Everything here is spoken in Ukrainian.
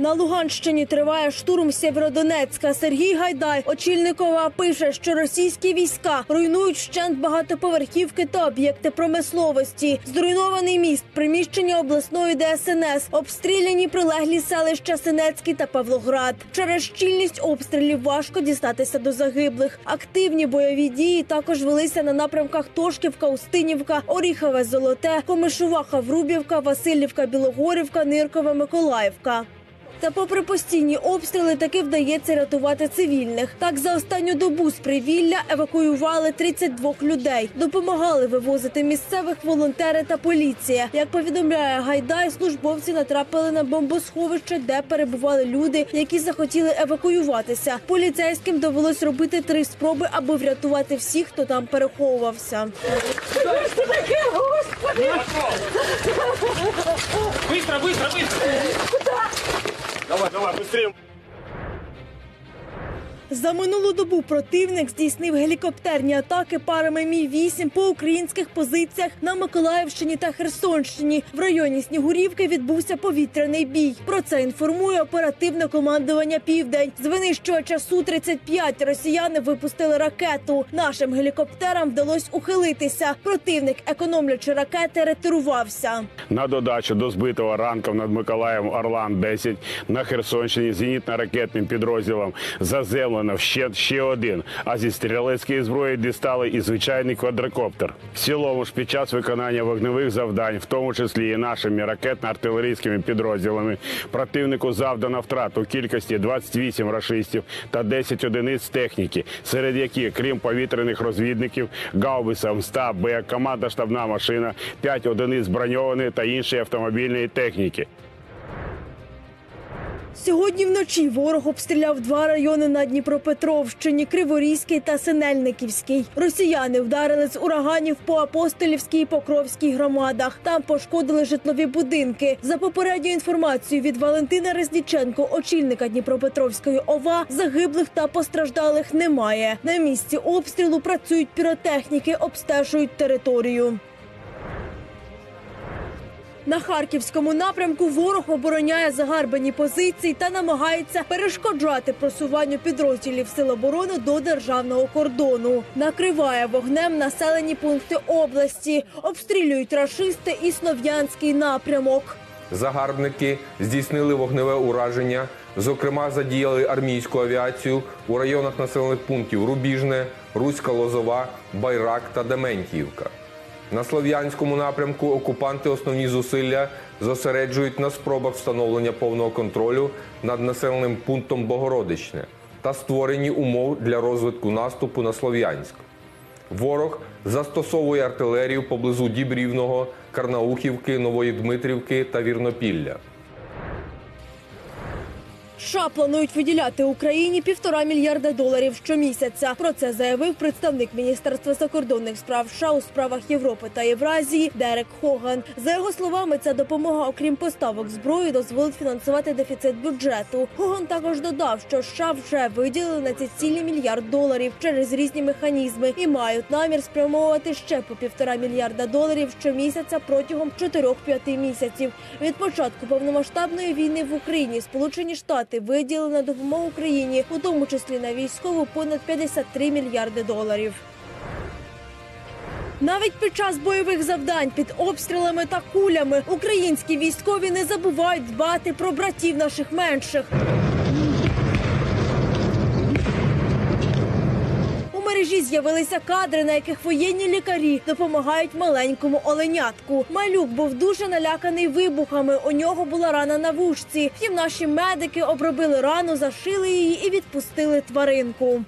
На Луганщині триває штурм Сєвєродонецька. Сергій Гайдай, очільникова, пише, що російські війська руйнують вщент багатоповерхівки та об'єкти промисловості. Зруйнований міст, приміщення обласної ДСНС, обстріляні прилеглі селища Синецький та Павлоград. Через щільність обстрілів важко дістатися до загиблих. Активні бойові дії також велися на напрямках Тошківка, Устинівка, Оріхове, Золоте, Комишуваха, Врубівка, Васильівка, Білогорівка, Ниркове, Миколаївка. Та попри постійні обстріли, таки вдається рятувати цивільних. Так за останню добу з привілля евакуювали 32 людей. Допомагали вивозити місцевих волонтери та поліція. Як повідомляє Гайдай, службовці натрапили на бомбосховище, де перебували люди, які захотіли евакуюватися. Поліцейським довелось робити три спроби, аби врятувати всіх, хто там переховувався. Быстро, быстро, быстро! Давай, давай, быстрее! За минулу добу противник здійснив гелікоптерні атаки парами Мі 8 по українських позиціях на Миколаївщині та Херсонщині. В районі Снігурівки відбувся повітряний бій. Про це інформує оперативне командування Південь. З винищувача су 35 росіяни випустили ракету. Нашим гелікоптерам вдалося ухилитися. Противник, економлячи ракети, ретирувався. На додачу до збитого ранком над Миколаєвом Орлан-10 на Херсонщині зенітно-ракетним підрозділом заземлено ще, ще один. А зі стрілецької зброї дістали і звичайний квадрокоптер. В цілому ж під час виконання вогневих завдань, в тому числі і нашими ракетно-артилерійськими підрозділами, противнику завдано втрат у кількості 28 рашистів та 10 одиниць техніки, серед яких, крім повітряних розвідників, гаубиса МСТА, Б, команда штабна машина, 5 одиниць броньованої та іншої автомобільної техніки. Сьогодні вночі ворог обстріляв два райони на Дніпропетровщині Криворізький та Синельниківський. Росіяни вдарили з ураганів по Апостолівській і Покровській громадах. Там пошкодили житлові будинки. За попередньою інформацією від Валентина Резніченко, очільника Дніпропетровської ОВА, загиблих та постраждалих немає. На місці обстрілу працюють піротехніки, обстежують територію. На харківському напрямку ворог обороняє загарбані позиції та намагається перешкоджати просуванню підрозділів сил оборони до державного кордону. Накриває вогнем населені пункти області, обстрілюють рашисти і слов'янський напрямок. Загарбники здійснили вогневе ураження. Зокрема, задіяли армійську авіацію у районах населених пунктів Рубіжне, Руська Лозова, Байрак та Дементіївка. На слов'янському напрямку окупанти основні зусилля зосереджують на спробах встановлення повного контролю над населеним пунктом Богородичне та створенні умов для розвитку наступу на Слов'янськ. Ворог застосовує артилерію поблизу Дібрівного, Карнаухівки, Нової Дмитрівки та Вірнопілля. США планують виділяти Україні півтора мільярда доларів щомісяця. Про це заявив представник Міністерства закордонних справ США у справах Європи та Євразії Дерек Хоган. За його словами, ця допомога, окрім поставок зброї, дозволить фінансувати дефіцит бюджету. Хоган також додав, що США вже виділили на ці цілі мільярд доларів через різні механізми і мають намір спрямовувати ще по півтора мільярда доларів щомісяця протягом 4-5 місяців. Від початку повномасштабної війни в Україні Сполучені Штати виділили на допомогу Україні, у тому числі на військову, понад 53 мільярди доларів. Навіть під час бойових завдань під обстрілами та кулями українські військові не забувають дбати про братів наших менших. Мережі з'явилися кадри, на яких воєнні лікарі допомагають маленькому оленятку. Малюк був дуже наляканий вибухами. У нього була рана на вушці. Втім, наші медики обробили рану, зашили її і відпустили тваринку.